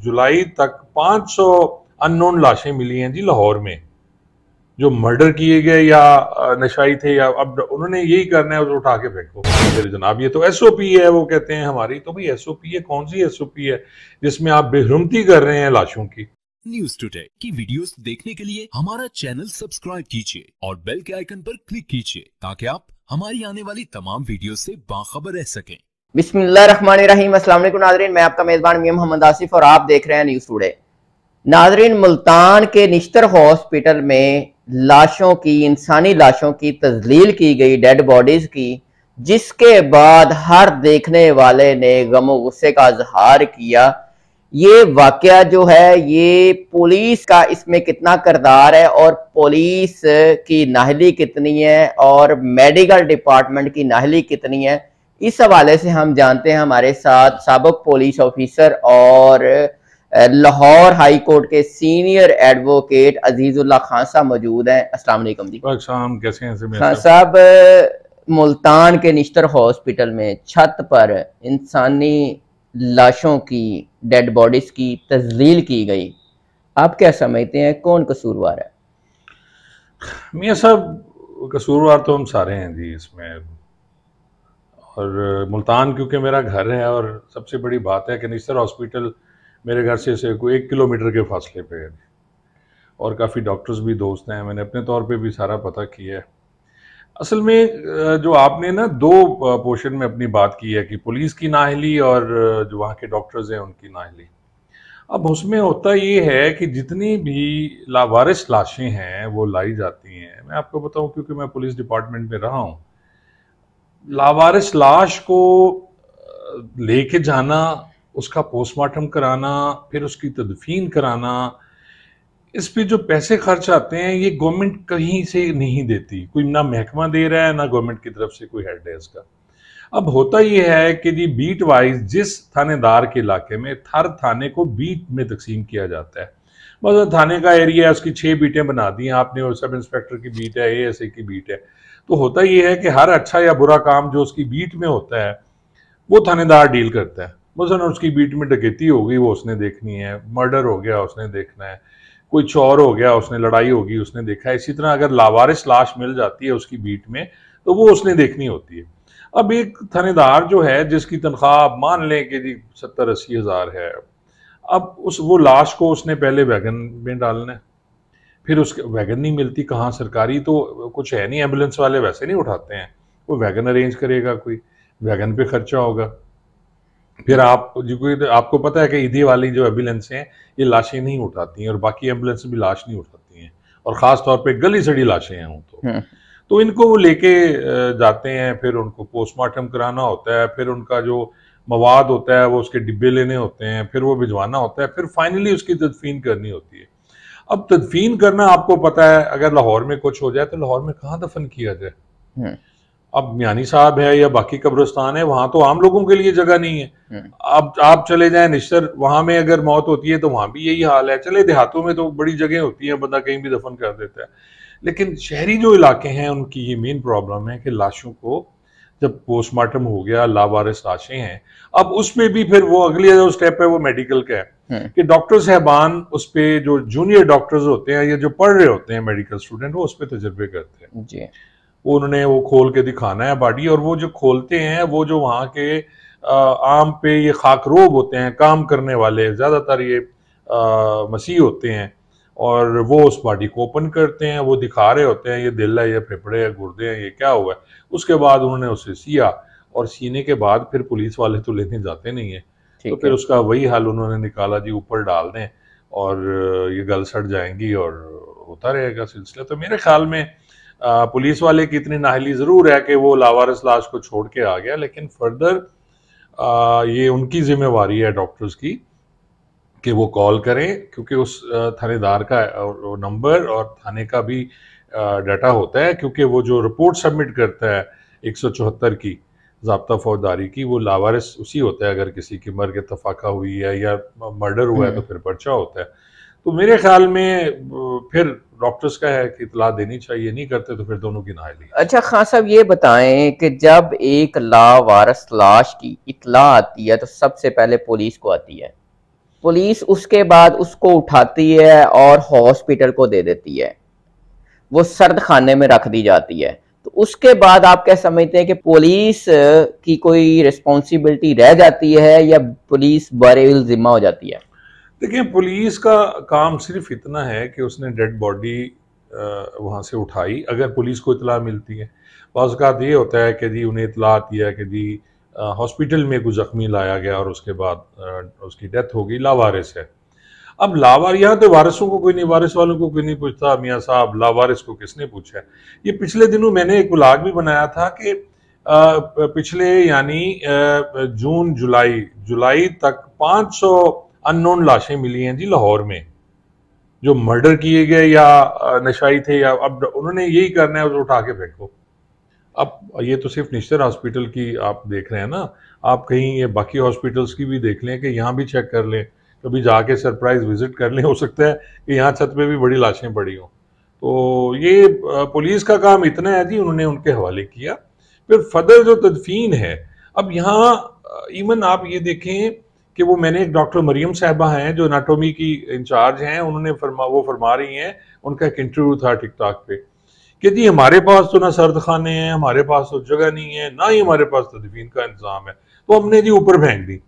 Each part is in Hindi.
जुलाई तक 500 अननोन लाशें मिली हैं जी लाहौर में। जो मर्डर किए गए या नशाई थे या अब उन्होंने यही करना है उठा के फेंको। जनाब, ये तो एसओपी है, वो कहते हैं हमारी तो भाई एसओपी है, कौन सी एसओपी है, जिसमें आप बेहरमती कर रहे हैं लाशों की? न्यूज़ टुडे की वीडियोस देखने के लिए हमारा चैनल सब्सक्राइब कीजिए और बेल के आइकन पर क्लिक कीजिए, ताकि आप हमारी आने वाली तमाम वीडियो से बाखबर रह सकें। अस्सलाम वालेकुम नाजरीन, मैं आपका मेज़बान मियाँ मोहम्मद आसिफ और आप देख रहे हैं न्यूज़ टुडे। नाजरीन, मुल्तान के निश्तर हॉस्पिटल में लाशों की, इंसानी लाशों की तजलील की गई, डेड बॉडीज की, जिसके बाद हर देखने वाले ने गम गुस्से का इजहार किया। ये वाक्य जो है, ये पुलिस का इसमें कितना करदार है और पुलिस की नाहली कितनी है और मेडिकल डिपार्टमेंट की नाहली कितनी है? इस हवाले से हम जानते हैं हमारे साथ सबक पुलिस ऑफिसर और लाहौर हाई कोर्ट के सीनियर एडवोकेट अजीजुल्ला खान साहब मौजूद हैं। अस्सलाम वालेकुम जी। कैसे हैं खान साहब मुल्तान के निश्तर हॉस्पिटल में छत पर इंसानी लाशों की डेड बॉडीज की तजलील की गई। आप क्या समझते हैं कौन कसूरवार है? मियाँ साहब कसूरवार तो हम सारे हैं जी इसमें। और मुल्तान क्योंकि मेरा घर है और सबसे बड़ी बात है कि निश्तर हॉस्पिटल मेरे घर से से कोई एक किलोमीटर के फासले पे है। और काफ़ी डॉक्टर्स भी दोस्त हैं, मैंने अपने तौर पे भी सारा पता किया है। असल में जो आपने ना दो पोर्शन में अपनी बात की है कि पुलिस की नाहली और जो वहाँ के डॉक्टर्स हैं उनकी नाहली। अब उसमें होता ये है कि जितनी भी लावारिस लाशें हैं, वो लाई जाती हैं। मैं आपको बताऊँ, क्योंकि मैं पुलिस डिपार्टमेंट में रहा हूँ लावारिस लाश को लेके जाना, उसका पोस्टमार्टम कराना, फिर उसकी तदफीन कराना, इस पे जो पैसे खर्च आते हैं, ये गवर्नमेंट कहीं से नहीं देती। कोई ना महकमा दे रहा है, ना गवर्नमेंट की तरफ़ से कोई हेड है इसका अब होता यह है कि जी बीट वाइज जिस थानेदार के इलाके में, थर थाने को बीट में तकसीम किया जाता है। मतलब थाने का एरिया है, उसकी छः बीटें बना दी हैं आपने, और सब इंस्पेक्टर की बीट है ए एस की बीट है। तो होता यह है कि हर अच्छा या बुरा काम जो उसकी बीट में होता है, वो थानेदार डील करता है। मसलन उसकी बीट में डकैती होगी वो उसने देखनी है, मर्डर हो गया, उसने देखना है, कोई चोर हो गया, उसने लड़ाई होगी उसने देखा है। इसी तरह अगर लावारिस लाश मिल जाती है उसकी बीट में तो वो उसने देखनी होती है। अब एक थानेदार जो है, जिसकी तनख्वाह मान लें कि जी सत्तर अस्सी हज़ार है, अब उस वो लाश को उसने पहले वैगन में डालना है। फिर उसके वैगन नहीं मिलती कहाँ सरकारी तो कुछ है नहीं एंबुलेंस वाले वैसे नहीं उठाते हैं। वो वैगन अरेंज करेगा कोई वैगन पे खर्चा होगा। फिर आप जो आपको पता है कि ईदी वाली जो एंबुलेंस हैं ये लाशें नहीं उठाती हैं और बाकी एंबुलेंस भी लाश नहीं उठाती हैं। और ख़ास तौर पे गली सड़ी लाशें हैं वो तो। हम्म। तो इनको वो लेके जाते हैं फिर उनको पोस्टमार्टम कराना होता है फिर उनका जो मवाद होता है वो उसके डिब्बे लेने होते हैं फिर वो भिजवाना होता है फिर फाइनली उसकी तदफीन करनी होती है। अब तदफीन करना आपको पता है अगर लाहौर में कुछ हो जाए तो लाहौर में कहाँ दफन किया जाए हम्म। अब म्यानी साहब है या बाकी कब्रस्तान है वहाँ तो आम लोगों के लिए जगह नहीं है हम्म। अब आप चले जाए निश्चर वहाँ में अगर मौत होती है तो वहाँ भी यही हाल है चले देहातों में तो बड़ी जगह होती है बंदा कहीं भी दफन कर देता है लेकिन शहरी जो इलाके हैं उनकी ये मेन प्रॉब्लम है कि लाशों को जब पोस्टमार्टम हो गया लावारिस लाशें हैं अब उसमें भी फिर वो अगली जो स्टेप है वो मेडिकल का है। कि डॉक्टर साहबान उस पर जो जूनियर डॉक्टर्स होते हैं या जो पढ़ रहे होते हैं मेडिकल स्टूडेंट वो उस पर तजर्बे करते हैं। जी। वो उन्होंने वो खोल के दिखाना है बॉडी और वो जो खोलते हैं वो जो वहाँ के आम पे ये खाकरोब होते हैं काम करने वाले ज़्यादातर ये मसीह होते हैं और वो उस बॉडी को ओपन करते हैं वो दिखा रहे होते हैं ये दिल है ये फेफड़े है गुर्दे हैं ये क्या हुआ है? उसके बाद उन्होंने उसे सिया और सीने के बाद फिर पुलिस वाले तो लेने जाते नहीं है। तो फिर उसका वही हाल उन्होंने निकाला जी ऊपर डाल दें और ये गल सड़ जाएँगी और होता रहेगा सिलसिला। तो मेरे ख्याल में पुलिस वाले की इतनी नाहली ज़रूर है कि वो लावारस लाश को छोड़ के आ गया लेकिन फर्दर ये उनकी जिम्मेवारी है डॉक्टर्स की कि वो कॉल करें क्योंकि उस थानेदार का नंबर और थाने का भी डाटा होता है क्योंकि वो जो रिपोर्ट सबमिट करता है एक सौ चौहत्तर की जबता फौजदारी की वो लावारिस उसी होता है अगर किसी की मर के तफाका हुई है या मर्डर हुआ है तो हम्म। फिर पर्चा होता है। तो मेरे ख्याल में फिर डॉक्टर्स का है कि इतला देनी चाहिए नहीं करते तो फिर दोनों की नहाई अच्छा खान साहब ये बताएँ कि जब एक लावारस लाश की इतला आती है तो सबसे पहले पुलिस को आती है। पुलिस उसके बाद उसको उठाती है और हॉस्पिटल को दे देती है। वो सर्द खाने में रख दी जाती है। तो उसके बाद आप क्या समझते हैं कि पुलिस की कोई रिस्पॉन्सिबिलिटी रह जाती है या पुलिस बारे जिम्मा हो जाती है? देखिए, पुलिस का काम सिर्फ़ इतना है कि उसने डेड बॉडी वहाँ से उठाई। अगर पुलिस को इतला मिलती है। बाज़ात ये होता है कि जी उन्हें इतला दिया कि जी हॉस्पिटल में कुछ जख्मी लाया गया और उसके बाद उसकी डेथ हो गई, लावारिस है। अब लावार यहाँ तो वारिसों को कोई नहीं, वारिस वालों को कोई नहीं पूछता, मियाँ साहब, लावारिस को किसने पूछा है? ये पिछले दिनों मैंने एक ब्लाग भी बनाया था कि पिछले यानी जून, जुलाई जुलाई तक 500 अननोन लाशें मिली हैं जी लाहौर में, जो मर्डर किए गए या नशाई थे या, अब उन्होंने यही करना है उठा के फेंको। अब ये तो सिर्फ़ निश्चर हॉस्पिटल की आप देख रहे हैं ना, आप कहीं ये बाकी हॉस्पिटल्स की भी देख लें कि यहाँ भी चेक कर लें कभी जाके सरप्राइज़ विज़िट कर लें हो सकता है कि यहाँ छत पे भी बड़ी लाशें पड़ी हों। तो ये पुलिस का काम इतना है जी, उन्होंने उनके हवाले किया। फिर फदर जो तदफीन है, अब यहाँ इवन आप ये देखें कि वो मैंने एक डॉक्टर मरियम साहबा हैं, जो नाटोमी की इंचार्ज हैं, उन्होंने फरमा, वो फरमा रही हैं, उनका एक इंटरव्यू था टिकटॉक पे कि जी, हमारे पास तो ना सर्द खाने हैं, हमारे पास तो जगह नहीं है, ना ही हमारे पास तदफीन का इंतज़ाम है। तो हमने जी ऊपर फेंक दी।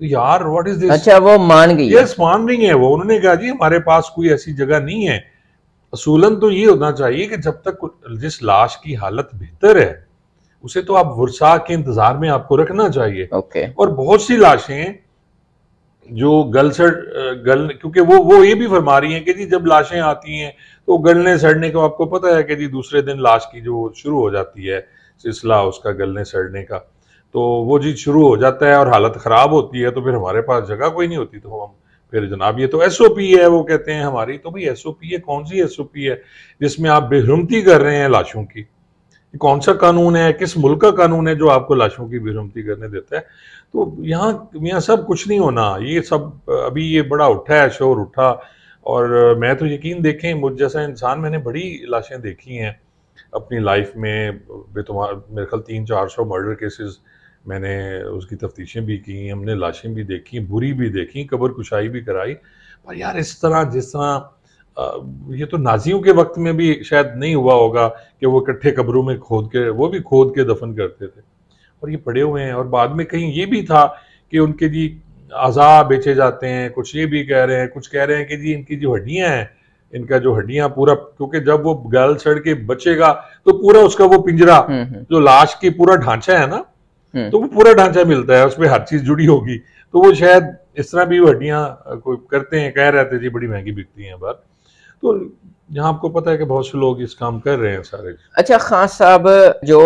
यार व्हाट इज़ दिस अच्छा वो मान गई यस मान रही है। वो उन्होंने कहा जी हमारे पास कोई ऐसी जगह नहीं है। असूलन तो ये होना चाहिए कि जब तक जिस लाश की हालत बेहतर है उसे तो आप वर्षा के इंतज़ार में आपको रखना चाहिए। ओके। और बहुत सी लाशें जो गल सड़ गल क्योंकि वो वो ये भी फरमा रही हैं कि जी जब लाशें आती हैं तो गलने सड़ने को आपको पता है कि जी दूसरे दिन लाश की जो शुरू हो जाती है सिलसिला उसका गलने सड़ने का। तो वो चीज़ शुरू हो जाता है और हालत ख़राब होती है तो फिर हमारे पास जगह कोई नहीं होती तो हम फिर जनाब ये तो एस ओ पी है, वो कहते हैं हमारी तो भाई एस ओ पी है, कौन सी एस ओ पी है, जिसमें आप बेहरमती कर रहे हैं लाशों की? कौन सा कानून है, किस मुल्क का कानून है जो आपको लाशों की बेहरमती करने देता है? तो यहाँ यहाँ सब कुछ नहीं होना, ये सब, अभी ये बड़ा उठा है, शोर उठा, और मैं तो यकीन देखें, मुझ जैसा इंसान मैंने बड़ी लाशें देखी हैं, अपनी लाइफ में बेतुमार मेरे ख्याल तीन चार सौ मर्डर केसेस मैंने उसकी तफ्तीशें भी की हमने लाशें भी देखी बुरी भी देखी कबर कुशाई भी कराई पर यार इस तरह जिस तरह ये तो नाजियों के वक्त में भी शायद नहीं हुआ होगा कि वो इकट्ठे कब्रों में खोद के वो भी खोद के दफन करते थे और ये पड़े हुए हैं और बाद में कहीं ये भी था कि उनके जी अज़ा बेचे जाते हैं कुछ ये भी कह रहे हैं कुछ कह रहे हैं कि जी इनकी जो हड्डियाँ हैं इनका जो हड्डियाँ पूरा क्योंकि जब वो गल सड़ के बचेगा तो पूरा उसका वो पिंजरा हम्म, हम्म। जो लाश की पूरा ढांचा है ना। तो वो पूरा ढांचा मिलता है उसमें हर चीज़ जुड़ी होगी। तो वो शायद इस तरह भी हड्डियाँ कोई करते हैं कह रहे थे जी बड़ी महँगी बिकती हैं बार तो यहाँ आपको पता है कि बहुत से लोग इस काम कर रहे हैं सारे। अच्छा खान साहब जो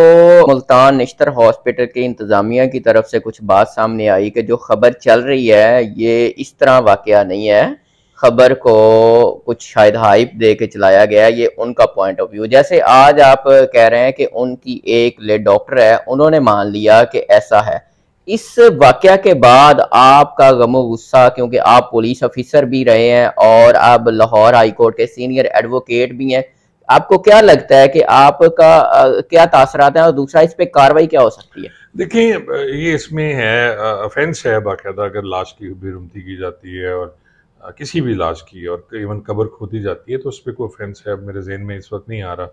मुल्तान निश्तर हॉस्पिटल के इंतजामिया की तरफ़ से कुछ बात सामने आई कि जो खबर चल रही है ये इस तरह वाक़ नहीं है? खबर को कुछ शायद हाइप दे के चलाया गया ये उनका पॉइंट ऑफ़ व्यू जैसे आज आप कह रहे हैं कि उनकी एक ले डॉक्टर है, उन्होंने मान लिया कि ऐसा है। इस वाक्य के बाद आपका गमो गुस्सा, क्योंकि आप पुलिस ऑफिसर भी रहे हैं और अब लाहौर हाई कोर्ट के सीनियर एडवोकेट भी हैं, आपको क्या लगता है कि आपका क्या तासरात है और दूसरा इस पे कार्रवाई क्या हो सकती है? देखिए, ये इसमें है ऑफेंस है बाकायदा, अगर लाश की बेरुमती की जाती है और किसी भी लाश की और इवन कबर खोदी जाती है तो उस पर कोई ऑफेंस है मेरे जहन में इस वक्त नहीं आ रहा।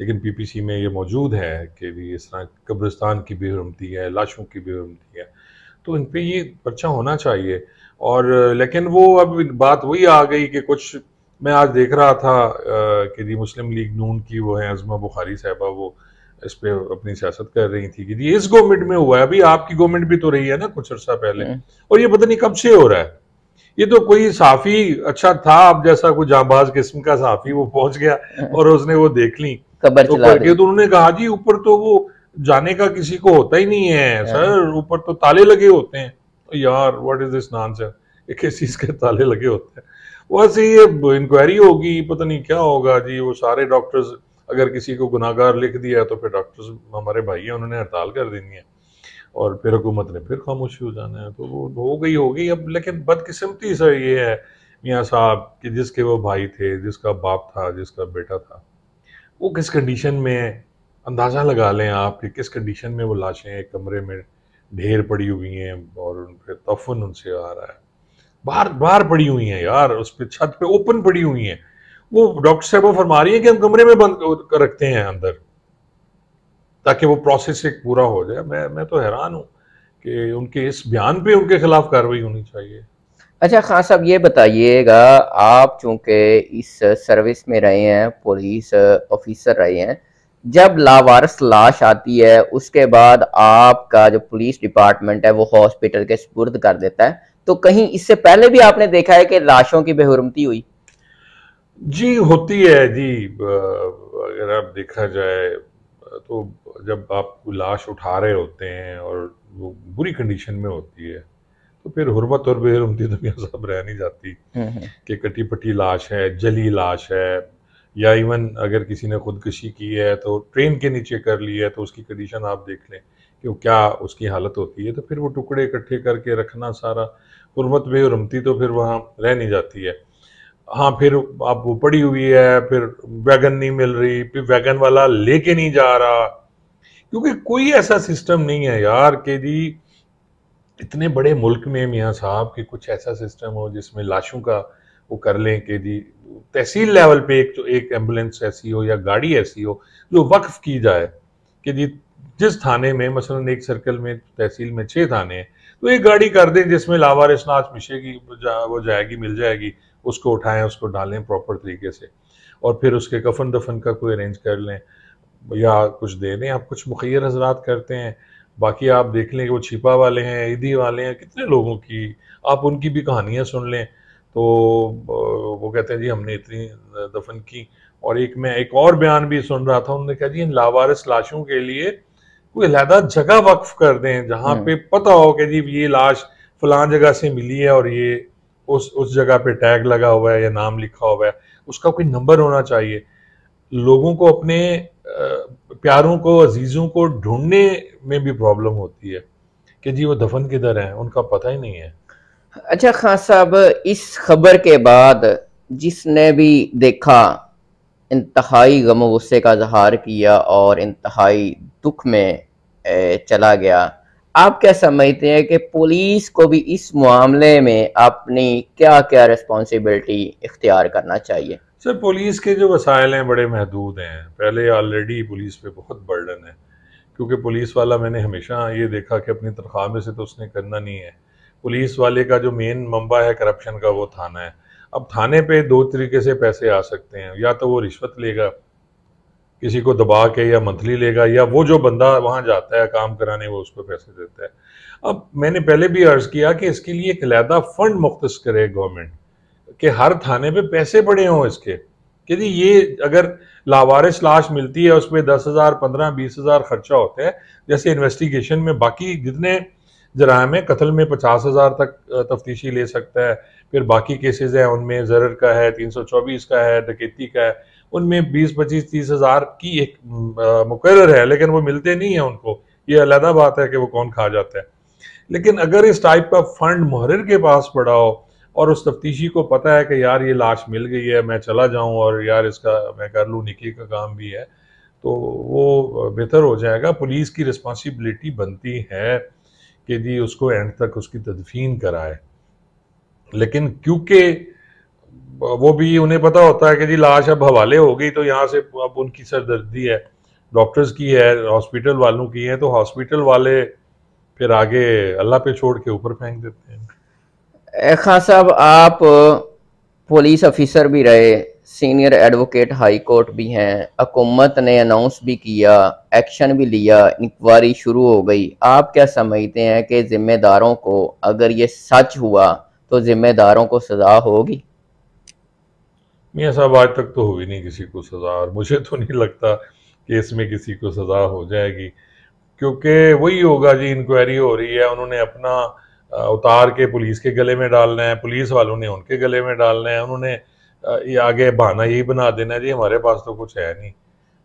लेकिन पीपीसी में ये मौजूद है कि भी इस तरह कब्रिस्तान की बेहरमती है लाशों की बेहरमती है तो इन पर ये पर्चा होना चाहिए। और लेकिन वो अब बात वही आ गई कि कुछ मैं आज देख रहा था कि जी मुस्लिम लीग नून की वो है अजमा बुखारी साहबा वो इस पर अपनी सियासत कर रही थी कि जी इस गवर्नमेंट में हुआ है अभी आपकी गवर्नमेंट भी तो रही है ना कुछ अर्सा पहले। हम्म। और ये पता नहीं कब से हो रहा है। ये तो कोई साफी अच्छा था अब जैसा कोई जाबाज किस्म का साफी वो पहुँच गया और उसने वो देख ली। तो करके तो उन्होंने कहा जी ऊपर तो वो जाने का किसी को होता ही नहीं है हाँ। सर ऊपर तो ताले लगे होते हैं। तो यार व्हाट इज़ दिस नॉनसेंस किस चीज़ के ताले लगे होते हैं? वैसे ये इंक्वायरी होगी पता नहीं क्या होगा जी वो सारे डॉक्टर्स अगर किसी को गुनागार लिख दिया तो फिर डॉक्टर्स हमारे भाई हैं उन्होंने हड़ताल कर देनी है। और फिर हुकूमत ने फिर खामोशी हो जाना है। तो वो हो गई हो गई। अब लेकिन बदकिस्मती सर ये है मियाँ साहब कि जिसके वो भाई थे, जिसका बाप था, जिसका बेटा था, वो किस कंडीशन में अंदाज़ा लगा लें आप कि किस कंडीशन में वो लाशें एक कमरे में ढेर पड़ी हुई हैं और उन पर तफन उनसे आ रहा है। बाहर बाहर पड़ी हुई हैं यार, उस पर छत पे ओपन पड़ी हुई हैं। वो डॉक्टर साहब वो फरमा रही हैं कि हम कमरे में बंद रखते हैं अंदर। ताकि वो प्रोसेस एक पूरा हो जाए। मैं मैं तो हैरान हूँ कि उनके इस बयान पे उनके खिलाफ कार्रवाई होनी चाहिए। अच्छा खान साहब ये बताइएगा आप चूँकि इस सर्विस में रहे हैं पुलिस ऑफिसर रहे हैं जब लावारस लाश आती है उसके बाद आपका जो पुलिस डिपार्टमेंट है वो हॉस्पिटल के स्पुर्द कर देता है। तो कहीं इससे पहले भी आपने देखा है कि लाशों की बेहरमती हुई? जी होती है जी। अगर आप देखा जाए तो जब आप लाश उठा रहे होते हैं और वो बुरी कंडीशन में होती है तो फिर हुरमत और बेहरमती तो यहाँ सब रह नहीं जाती हम्म, हम्म। कि कटी पटी लाश है जली लाश है या इवन अगर किसी ने खुदकशी की है तो ट्रेन के नीचे कर ली है तो उसकी कंडीशन आप देख लें कि वो क्या उसकी हालत होती है तो फिर वो टुकड़े इकट्ठे करके रखना सारा हुरमत बेहरमती तो फिर वहाँ रह नहीं जाती है हाँ फिर आप वो पड़ी हुई है फिर वैगन नहीं मिल रही फिर वैगन वाला लेके नहीं जा रहा। क्योंकि कोई ऐसा सिस्टम नहीं है यार कि जी इतने बड़े मुल्क में मियाँ साहब कि कुछ ऐसा सिस्टम हो जिसमें लाशों का वो कर लें कि जी तहसील लेवल पे एक जो एक एंबुलेंस ऐसी हो या गाड़ी ऐसी हो जो वक्फ की जाए कि जी जिस थाने में मसलन एक सर्कल में तहसील में छः थाने हैं तो एक गाड़ी कर दें जिसमें लावारिस नाच मिशेगी जा, वो जाएगी मिल जाएगी। उसको उठाएँ उसको डालें प्रॉपर तरीके से। और फिर उसके कफन दफन का कोई अरेंज कर लें या कुछ दे दें। आप कुछ मुखैर हजरात करते हैं बाकी आप देख लें कि वो छिपा वाले हैं ईदी वाले हैं कितने लोगों की आप उनकी भी कहानियाँ सुन लें। तो वो कहते हैं जी हमने इतनी दफन की। और एक मैं एक और बयान भी सुन रहा था उन्होंने कहा जी इन लावारिस लाशों के लिए कोई अलहदा जगह वक्फ कर दें जहाँ हम्म। पे पता हो कि जी ये लाश फलां जगह से मिली है और ये उस उस जगह पे टैग लगा हुआ है या नाम लिखा हुआ है, उसका कोई नंबर होना चाहिए। लोगों को अपने प्यारों को, अजीज़ों को ढूँढने में भी प्रॉब्लम होती है कि जी वो दफन किधर है, उनका पता ही नहीं है। अच्छा खान साहब, इस खबर के बाद जिसने भी देखा, इंतहाई गम गुस्से का इजहार किया और इंतहाई दुख में चला गया आप क्या समझते हैं कि पुलिस को भी इस मामले में अपनी क्या क्या रिस्पॉन्सिबिलिटी इख्तियार करना चाहिए? सर, पुलिस के जो वसाइल हैं बड़े महदूद हैं। पहले ऑलरेडी पुलिस पे बहुत बर्डन है, क्योंकि पुलिस वाला मैंने हमेशा ये देखा कि अपनी तनख्वाह में से तो उसने करना नहीं है। पुलिस वाले का जो मेन मंबा है करप्शन का वो थाना है। अब थाने पे दो तरीके से पैसे आ सकते हैं, या तो वो रिश्वत लेगा किसी को दबा के या मंथली लेगा या वो जो बंदा वहाँ जाता है काम कराने, वो उसको पैसे देता है। अब मैंने पहले भी अर्ज़ किया कि इसके लिए एक अलहदा फंड मुख्त करे गवर्नमेंट, कि हर थाने पे पैसे पड़े हों इसके, कि जी ये अगर लावारिस लाश मिलती है, उसमें दस हज़ार, पंद्रह, बीस हज़ार खर्चा होता है, जैसे इन्वेस्टिगेशन में बाकी जितने जराम है कत्ल में पचास हज़ार तक तफ्तीशी ले सकता है, फिर बाकी केसेज हैं, उनमें जरर का है, तीन सौ चौबीस का है, डकैती का है उनमें बीस पच्चीस, तीस हज़ार की एक मुकर है, लेकिन वो मिलते नहीं है उनको। ये अलहदा बात है कि वो कौन खा जाता है। लेकिन अगर इस टाइप का फंड मुहर के पास पड़ा हो, और उस तफ्तीशी को पता है कि यार ये लाश मिल गई है, मैं चला जाऊँ, और यार इसका, मैं कर लूँ निकी का काम भी है तो वो बेहतर हो जाएगा। पुलिस की रिस्पॉन्सिबिलिटी बनती है कि जी उसको एंड तक उसकी तदफीन कराए। लेकिन क्योंकि वो भी उन्हें पता होता है कि जी, लाश अब हवाले हो गई तो यहाँ से अब उनकी सरदर्दी है। डॉक्टर्स की है, हॉस्पिटल वालों की है तो हॉस्पिटल वाले फिर आगे अल्लाह पे छोड़ के ऊपर फेंक देते हैं। खान साहब, आप पुलिस ऑफिसर भी रहे, सीनियर एडवोकेट हाई कोर्ट भी हैं, हुकूमत ने अनाउंस भी किया, एक्शन भी लिया, इंक्वायरी शुरू हो गई। आप क्या समझते हैं कि जिम्मेदारों को अगर ये सच हुआ तो जिम्मेदारों को सज़ा होगी? मियाँ साहब आज तक तो हुई नहीं किसी को सज़ा, और मुझे तो नहीं लगता कि इसमें किसी को सज़ा हो जाएगी, क्योंकि वही होगा जी इंक्वायरी हो रही है, उन्होंने अपना उतार के पुलिस के गले में डालना है, पुलिस वालों ने उनके गले में डालना है, उन्होंने ये आगे बहाना यही बना देना है, जी, हमारे पास तो कुछ है नहीं,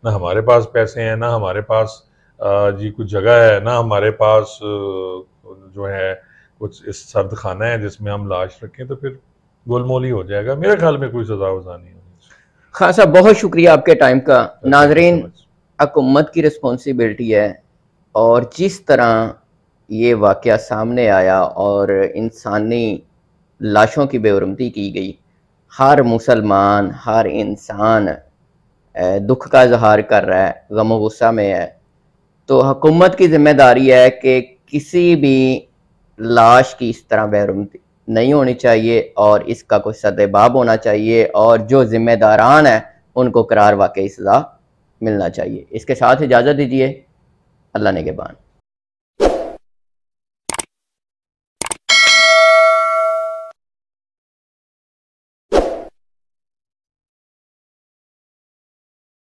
ना हमारे पास पैसे हैं, ना हमारे पास जी, कुछ जगह है, ना हमारे पास जो है, कुछ इस सर्द खाना है जिसमें हम लाश रखें तो फिर गोलमोल ही हो जाएगा। मेरे ख्याल में कोई सजा वजा नहीं होनी खान साहब बहुत शुक्रिया आपके टाइम का। नाजरीन हुकूमत की रिस्पॉन्सिबिलिटी है और जिस तरह ये वाक़ सामने आया और इंसानी लाशों की बेरमती की गई हर मुसलमान हर इंसान दुख का इजहार कर रहा है गम गुस्सा में है तो हुकूमत की ज़िम्मेदारी है कि किसी भी लाश की इस तरह बेरमती नहीं होनी चाहिए और इसका कुछ सदबाब होना चाहिए और जो जिम्मेदारान हैं, उनको करार वाकई सज़ा मिलना चाहिए। इसके साथ इजाज़त दीजिए। अल्लाह ने के बान